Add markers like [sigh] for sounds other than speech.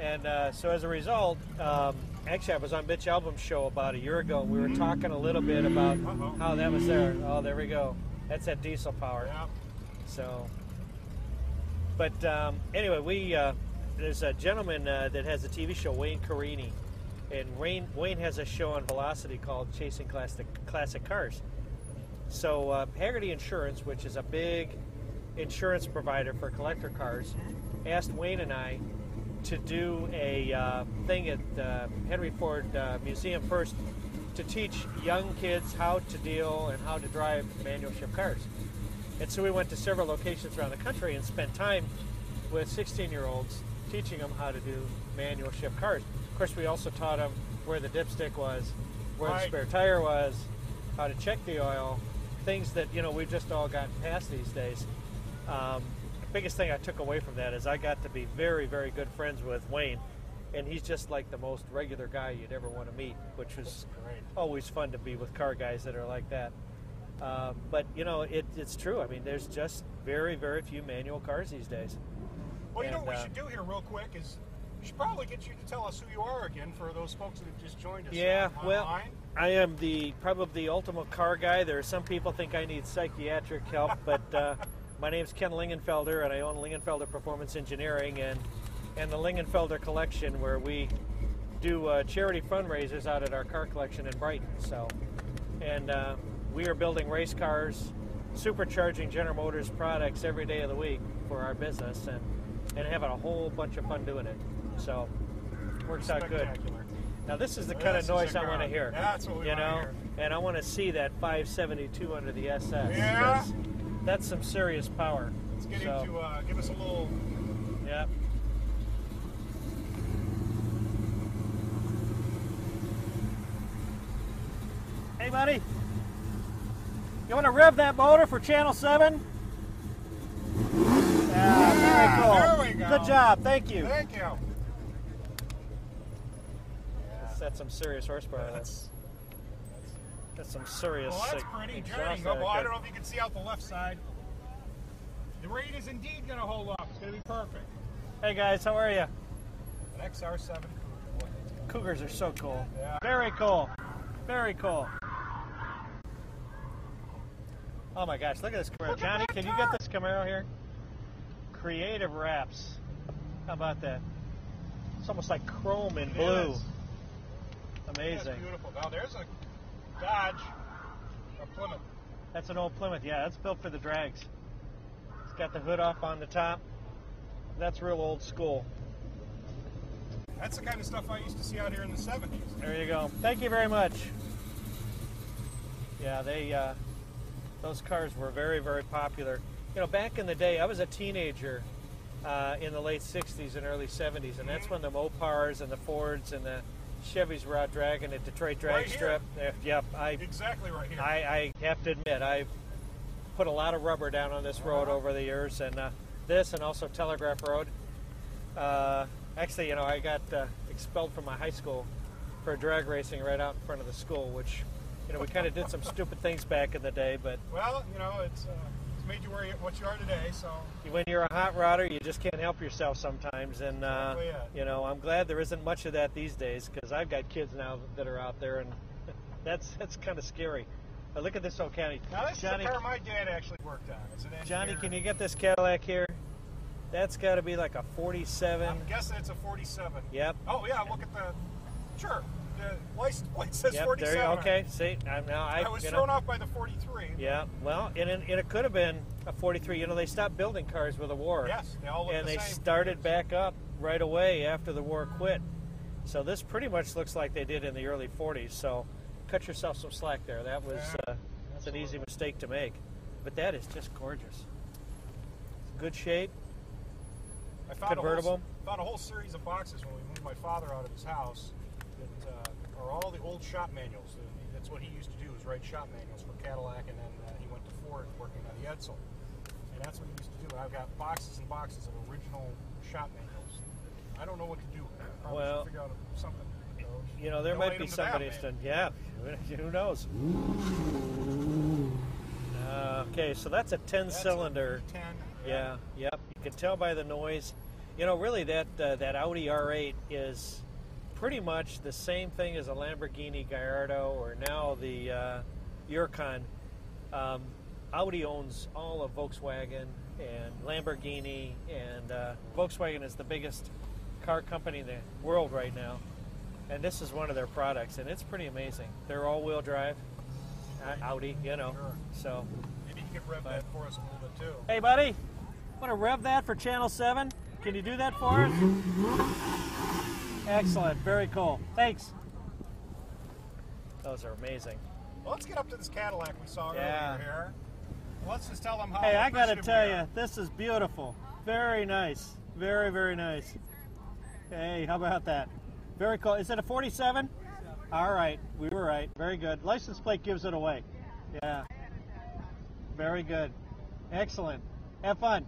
And uh, so as a result, um, actually, I was on Mitch Albom's show about a year ago. and We were talking a little bit about Uh-oh. how that was there. Oh, there we go. That's that diesel power. Yeah. So, but um, anyway, we uh, there's a gentleman uh, that has a TV show, Wayne Carini, and Wayne Wayne has a show on Velocity called Chasing Classic Classic Cars. So uh, Hagerty Insurance, which is a big insurance provider for collector cars, asked Wayne and I to do a uh, thing at uh, Henry Ford uh, Museum first to teach young kids how to deal and how to drive manual shift cars. And so we went to several locations around the country and spent time with 16 year olds teaching them how to do manual shift cars. Of course, we also taught them where the dipstick was, where Right. the spare tire was, how to check the oil, things that, you know, we've just all gotten past these days. Um, the biggest thing I took away from that is I got to be very, very good friends with Wayne. And he's just like the most regular guy you'd ever want to meet, which was always fun to be with car guys that are like that. Um, but you know, it, it's true. I mean, there's just very, very few manual cars these days. Well, you know And, what we uh, should do here, real quick, is we should probably get you to tell us who you are again for those folks that have just joined us. Yeah, on- well. I am the probably the ultimate car guy. There are some people think I need psychiatric help, but uh, my name's Ken Lingenfelter, and I own Lingenfelter Performance Engineering and and the Lingenfelter Collection, where we do uh, charity fundraisers out at our car collection in Brighton. So, and uh, we are building race cars, supercharging General Motors products every day of the week for our business, and and having a whole bunch of fun doing it. So, works out good. Now this is the This kind of noise I want to hear. That's what we you know, hear. and I want to see that 572 under the SS. Yeah? 'Cause That's some serious power. Let's get so, him to uh, give us a little. Yeah. Hey, buddy. You want to rev that motor for Channel 7? Yeah, very cool. there we go. Good job. Thank you. Thank you. That's some serious horsepower. That's, That's some serious. well, that's sick pretty. there. Well, I don't know if you can see out the left side. The rain is indeed going to hold up. It's going to be perfect. Hey guys, how are you? An XR7 Cougar. Cougars are so cool. Yeah. Very cool. Very cool. Oh my gosh, look at this Camaro. At Johnny, can you get this Camaro here? Creative wraps. How about that? It's almost like chrome and blue. Amazing. That's beautiful. Now there's a Dodge, a Plymouth. That's an old Plymouth. Yeah, that's built for the drags. It's got the hood off on the top. That's real old school. That's the kind of stuff I used to see out here in the 70s. There you go. Thank you very much. Yeah, they uh, those cars were very very popular. You know, back in the day, I was a teenager uh, in the late '60s and early '70s, and that's when the Mopars and the Fords and the Chevys were out dragging at Detroit Drag Right. Strip. Uh, Yep, I, Exactly right here. I I have to admit I've put a lot of rubber down on this road over the years, and uh, this and also Telegraph Road. Uh, actually, you know, I got uh, expelled from my high school for drag racing right out in front of the school, which, you know, we kind of did some stupid things back in the day, but well, you know, it's, uh, it's made you where you, what you are today, so when you're a hot rodder, you just can't help yourself sometimes. And, uh, Exactly it. you know, I'm glad there isn't much of that these days because I've got kids now that are out there, and [laughs] that's that's kind of scary. But look at this old county. now this Johnny, is a car my dad actually worked on. It's an Johnny, can you get this Cadillac here? That's got to be like a 47. I'm guessing it's a 47. Yep. Oh yeah, look at the. Sure. The license plate says Yep. 47. There you. Okay. See, I'm now I. I was you thrown off by the 43. Yeah. Well, and, it- and it could have been a 43. You know, they stopped building cars with the war. Yes, they all and the they same. started back up right away after the war quit. So this pretty much looks like they did in the early 40s. So cut yourself some slack there. That was Yeah, uh, that's an easy mistake to make. But that is just gorgeous. Good shape. I found Convertible? A whole, found a whole series of boxes when we moved my father out of his house that uh, are all the old shop manuals. That's what he used to do is write shop manuals for Cadillac, and then uh, he went to Ford working on the Edsel. And that's what he used to do. I've got boxes and boxes of original shop manuals. I don't know what to do. Probably Well, should figure out something. So, You know, there might be them to that somebody. man. st- yeah, [laughs] who knows? Uh, okay, so that's a 10 That's a cylinder. V10, Yeah, yep. You can tell by the noise. you know, really that uh, that Audi R8 is pretty much the same thing as a Lamborghini Gallardo or now the uh. Um, Audi owns all of Volkswagen and Lamborghini, and uh, Volkswagen is the biggest car company in the world right now. And this is one of their products, and it's pretty amazing. They're all-wheel drive, uh, Audi, you know. Sure. So, Maybe you could rev that for us a little bit too. hey, buddy, want to rev that for Channel Seven? Can you do that for us? Excellent, very cool. Thanks. Those are amazing. Well, let's get up to this Cadillac we saw Yeah. earlier here. Let's just tell them how. Hey, I gotta tell you, this is beautiful. Very nice. Very, very nice. Hey, how about that? Very cool. Is it a 47? All right, we were right. Very good. License plate gives it away. Yeah. Very good. Excellent. Have fun.